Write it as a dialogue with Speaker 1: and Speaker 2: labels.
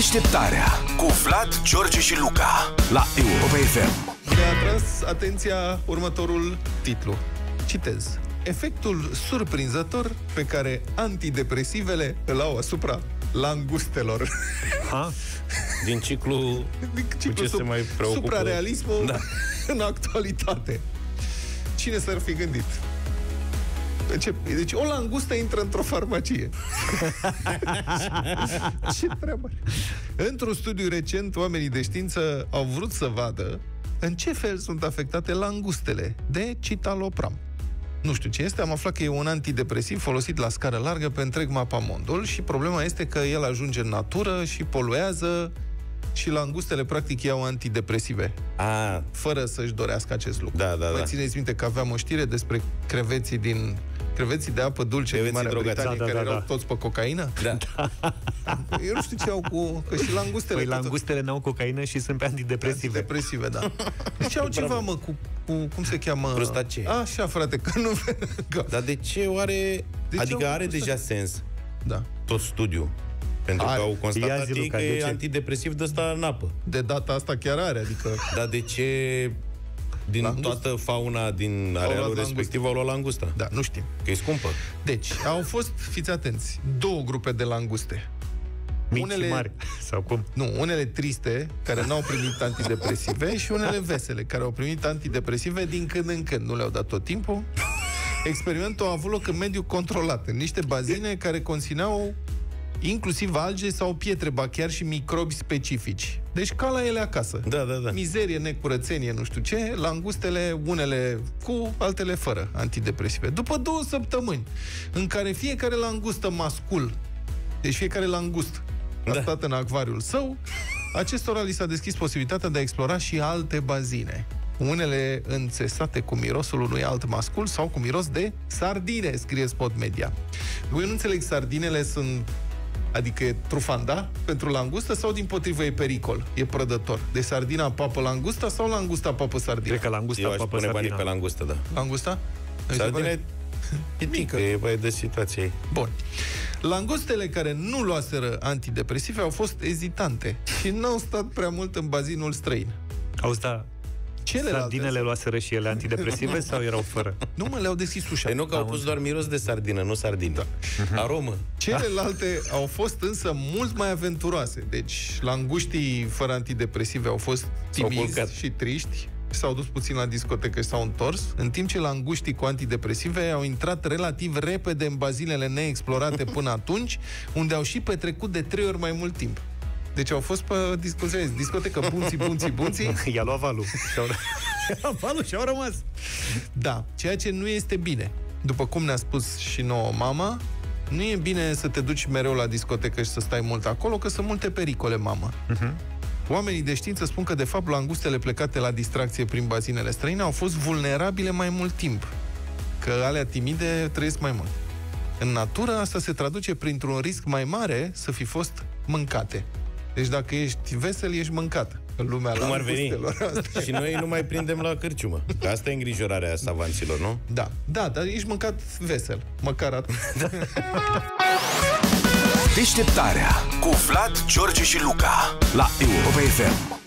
Speaker 1: Deșteptarea cu Vlad, George și Luca la Europa FM.
Speaker 2: Mi-a atras atenția următorul titlu. Citez. Efectul surprinzător pe care antidepresivele îl au asupra langustelor.
Speaker 3: Ha? Din ciclu,
Speaker 2: Din
Speaker 3: ce se mai preocupă?
Speaker 2: Suprarealismul
Speaker 3: Da.
Speaker 2: în actualitate. Cine s-ar fi gândit? Ce, deci o langustă intră într-o farmacie. Ce treabă are? Într-un studiu recent, oamenii de știință au vrut să vadă în ce fel sunt afectate langustele de citalopram. Nu știu ce este, am aflat că e un antidepresiv folosit la scară largă pe întreg mapamondul și problema este că el ajunge în natură și poluează și langustele practic iau antidepresive
Speaker 3: A,
Speaker 2: fără să-și dorească acest lucru.
Speaker 3: Da, da,
Speaker 2: Mai
Speaker 3: da.
Speaker 2: țineți minte că aveam o știre despre creveții din creveții de apă dulce din
Speaker 3: Creveții
Speaker 2: Marea
Speaker 3: drogați.
Speaker 2: Britanie
Speaker 3: Da,
Speaker 2: care
Speaker 3: da, da,
Speaker 2: erau
Speaker 3: da.
Speaker 2: toți pe cocaină?
Speaker 3: da.
Speaker 2: Eu nu știu ce au cu... Că și langustele...
Speaker 4: Păi
Speaker 2: tot-
Speaker 4: langustele n-au cocaină și sunt pe antidepresive.
Speaker 2: Depresive, da. Deci au ceva, mă, cu, cu... Cum se cheamă?
Speaker 3: Crustacee.
Speaker 2: Așa, frate, că nu... Că...
Speaker 3: Dar de ce oare...
Speaker 2: De ce
Speaker 3: adică
Speaker 2: au
Speaker 3: are
Speaker 2: făcut
Speaker 3: deja
Speaker 2: asta?
Speaker 3: sens
Speaker 2: Da.
Speaker 3: tot studiul. Pentru
Speaker 2: Are.
Speaker 3: că au
Speaker 4: Ia
Speaker 3: constatat
Speaker 4: zi,
Speaker 3: ei
Speaker 4: Luca,
Speaker 3: că
Speaker 4: de
Speaker 3: e
Speaker 4: ce?
Speaker 3: antidepresiv de ăsta în apă.
Speaker 2: De data asta chiar are, adică...
Speaker 3: Dar de ce din
Speaker 2: Langust?
Speaker 3: toată fauna din arealul
Speaker 2: luat
Speaker 3: respectiv au luat langusta?
Speaker 2: Da, nu știm.
Speaker 3: Că e scumpă.
Speaker 2: Deci, au fost, fiți atenți, două grupe de languste.
Speaker 4: Mici
Speaker 2: unele-
Speaker 4: și mari. Sau cum?
Speaker 2: Nu, unele triste, care n-au primit antidepresive și unele vesele, care au primit antidepresive din când în când. Nu le-au dat tot timpul. Experimentul a avut loc în mediu controlat, în niște bazine care conțineau inclusiv alge sau pietre, ba chiar și microbi specifici. Deci ca la ele acasă.
Speaker 3: Da, da, da.
Speaker 2: Mizerie, necurățenie, nu știu ce, langustele, unele cu, altele fără antidepresive. După două săptămâni, în care fiecare langustă mascul, deci fiecare langust a
Speaker 3: Da.
Speaker 2: stat în acvariul său, acestora li s-a deschis posibilitatea de a explora și alte bazine. Unele înțesate cu mirosul unui alt mascul sau cu miros de sardine, scrie Spot Media. Eu nu înțeleg, sardinele sunt Adică e trufanda pentru langustă sau din potrivă e pericol, e prădător? De sardina papă langusta sau langusta papă sardina?
Speaker 4: Cred că langusta
Speaker 3: Eu aș
Speaker 4: papă
Speaker 3: pune banii
Speaker 4: sardina.
Speaker 3: pe langustă, da.
Speaker 2: Langusta? Mi se
Speaker 3: Sardina
Speaker 2: pare?
Speaker 3: e mică, e băie de situație ei.
Speaker 2: Bun. Langustele care nu luaseră antidepresive au fost ezitante și n-au stat prea mult în bazinul străin.
Speaker 4: Auzi, da,
Speaker 2: Celelalte...
Speaker 4: sardinele luaseră și ele antidepresive sau erau fără?
Speaker 2: Nu mă, le-au deschis ușa.
Speaker 3: Păi nu că au pus doar miros de sardină, nu sardină. Da. Aromă.
Speaker 2: Celelalte au fost însă mult mai aventuroase. Deci, languștii fără antidepresive au fost
Speaker 3: S-au
Speaker 2: timizi
Speaker 3: culcat.
Speaker 2: și triști, s-au dus puțin la discotecă și s-au întors, în timp ce languștii cu antidepresive au intrat relativ repede în bazinele neexplorate până atunci, unde au și petrecut de trei ori mai mult timp. Deci au fost pe discotecă, discotecă bunții, bunții, bunții.
Speaker 4: I-a luat valul. Și-au, i-a luat valul și au rămas.
Speaker 2: Da, ceea ce nu este bine. După cum ne-a spus și nouă mama, nu e bine să te duci mereu la discotecă și să stai mult acolo, că sunt multe pericole, mamă.
Speaker 4: Mhm.
Speaker 2: Oamenii de știință spun că, de fapt, langustele plecate la distracție prin bazinele străine au fost vulnerabile mai mult timp, că alea timide trăiesc mai mult. În natură, asta se traduce printr-un risc mai mare să fi fost mâncate. Deci dacă ești vesel, ești mâncat. În lumea
Speaker 3: Cum ar veni?
Speaker 2: langustelor. Asta
Speaker 3: Și noi nu mai prindem la cârciumă. Că asta e îngrijorarea savanților, nu?
Speaker 2: Da, da, dar ești mâncat vesel. Măcar atât.
Speaker 1: Deșteptarea cu Vlad, George și Luca la Europa FM.